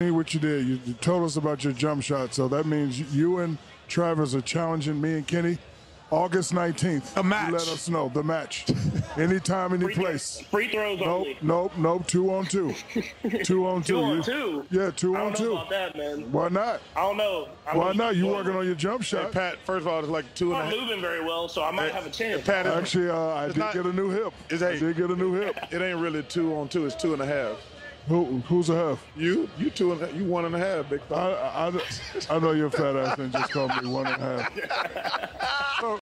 me what you did. You, you told us about your jump shot, so that means you and Travis are challenging me and Kenny. August 19th. A match. You let us know. The match. Anytime, any Free, throw- place. free throws Nope, only. nope, nope. Two on two. two on two. Two on You- two. Yeah, two I on don't know two. about that, man. Why not? I don't know. I Why not? You well, working on your jump Hey, shot. Pat, first of all, it's like two I'm and a not half. moving very well, so I might have a chance. Pat, Actually, uh, I did not- get a new hip. It's I a- did get a new hip. it ain't really two on two. It's two and a half. Who, who's a half? You, you two and you one and a half, big I, I, I know your fat ass and just called me one and a half. So,